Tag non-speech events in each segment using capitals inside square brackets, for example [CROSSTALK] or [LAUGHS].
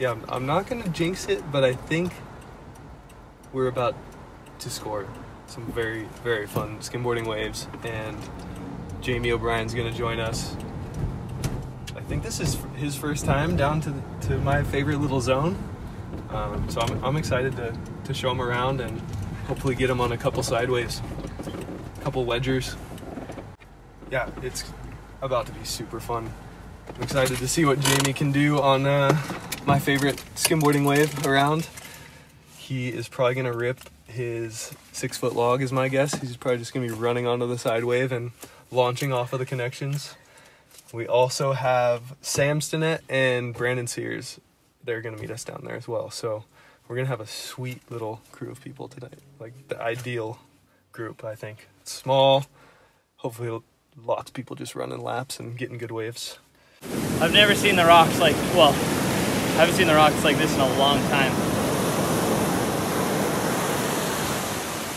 yeah, I'm, not gonna jinx it, but I think we're about to score some very, very fun skimboarding waves, and Jamie O'Brien's gonna join us. I think this is his first time down to the, to my favorite little zone, um, so I'm, I'm excited to, to show him around and hopefully get him on a couple side waves, a couple wedgers. Yeah, it's about to be super fun. I'm excited to see what Jamie can do on uh, my favorite skimboarding wave around. He is probably gonna rip his six foot log, is my guess. He's probably just gonna be running onto the side wave and launching off of the connections. We also have Sam Stinnett and Brandon Sears. They're gonna meet us down there as well. So we're gonna have a sweet little crew of people tonight. Like the ideal group, I think. Small. Hopefully, lots of people just running laps and getting good waves. I've never seen the rocks like, well, I haven't seen the rocks like this in a long time.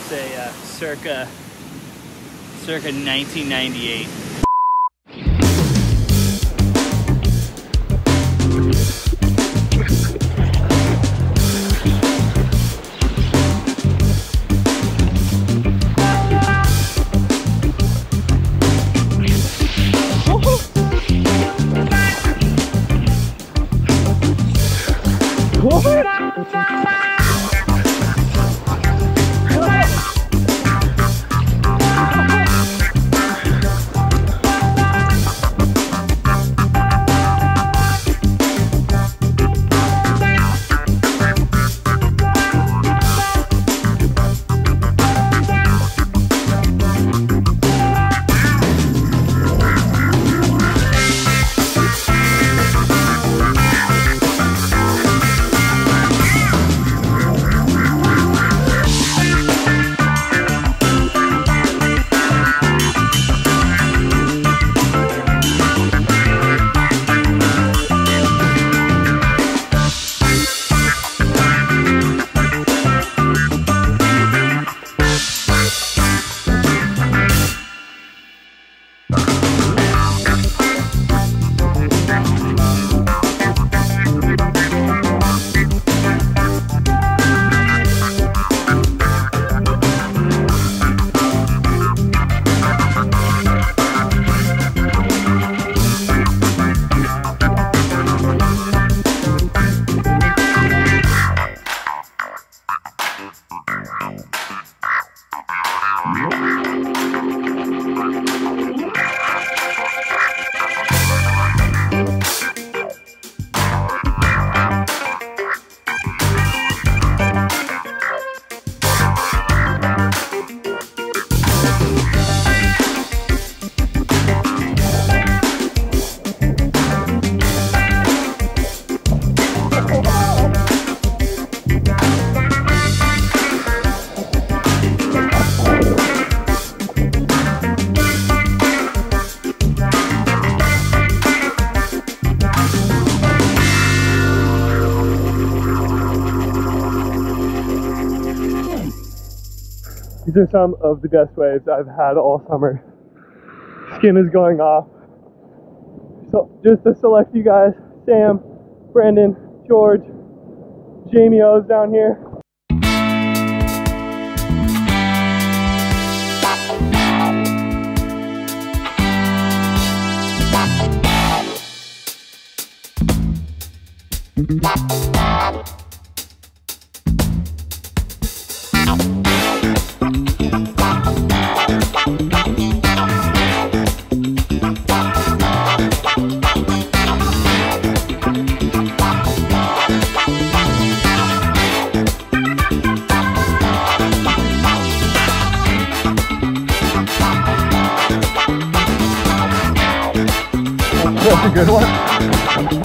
Say, uh, circa, circa 1998. Música These are some of the best waves I've had all summer. Skin is going off. So just to select you guys, Sam, Brandon, George, Jamie O's down here. A good one.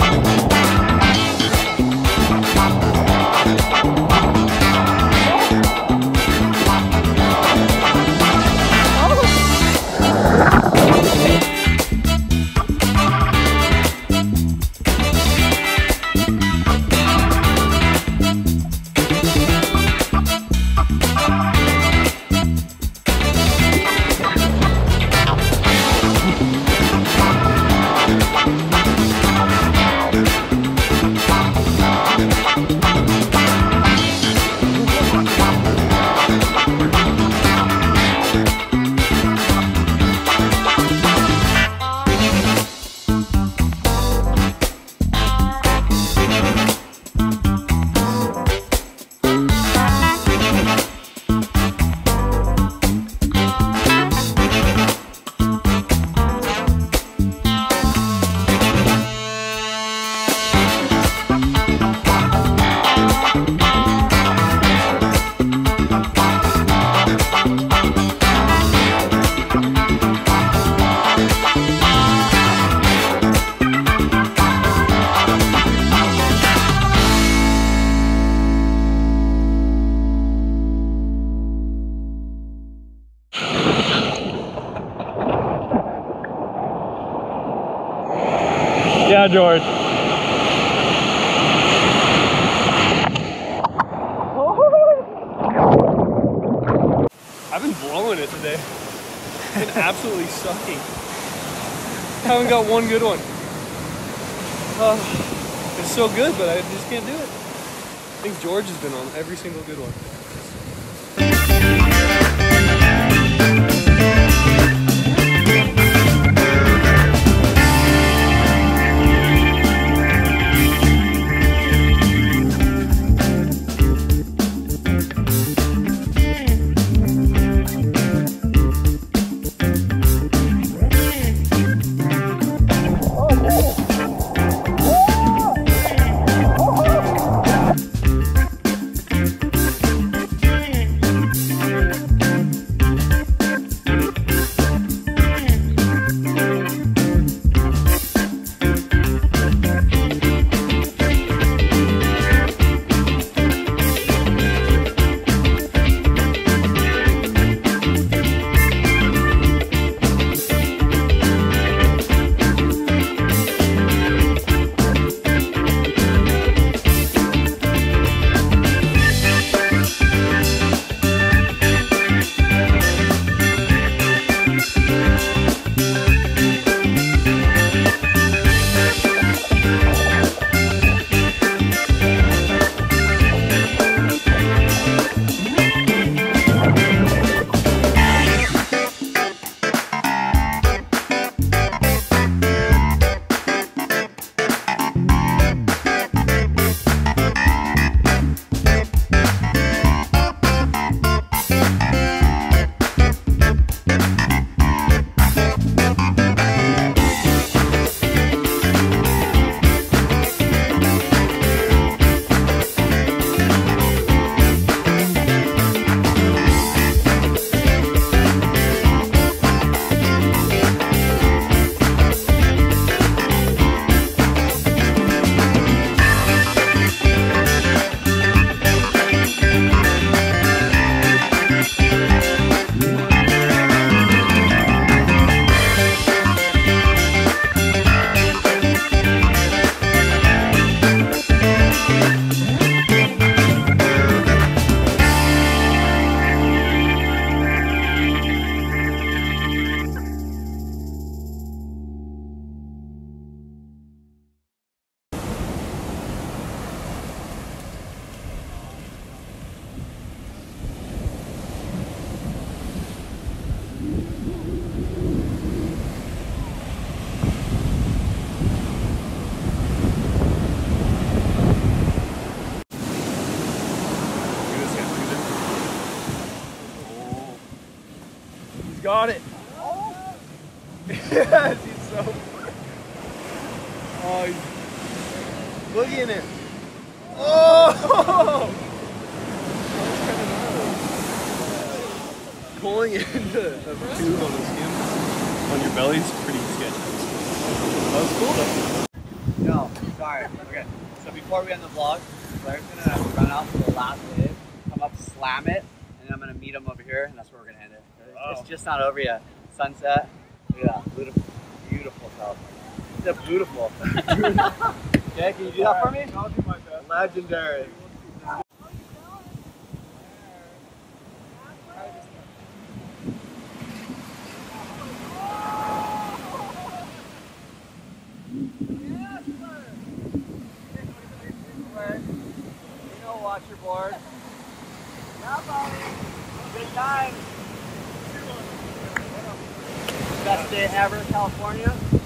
George. I've been blowing it today. I've been absolutely [LAUGHS] sucking. Haven't got one good one. Uh, it's so good, but I just can't do it. I think George has been on every single good one. Got it. [LAUGHS] yes, he's so. Oh, he's looking it. Oh! [LAUGHS] Pulling into a tube on the skin on your belly is pretty sketchy. That was cool though. No, sorry. Okay. So before we end the vlog, Blair's gonna run out for the last wave, come up, slam it, and then I'm gonna meet him over here, and that's where we're gonna end it. Wow. It's oh. just not over yet. Sunset. Look at that. Beautiful, beautiful California. It's a beautiful. [LAUGHS] okay, can you do that for me? I'll do my best. Legendary. Watch your board. Yeah, buddy. Good time. Best day ever in California.